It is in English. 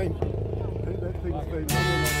thing. That thing's been.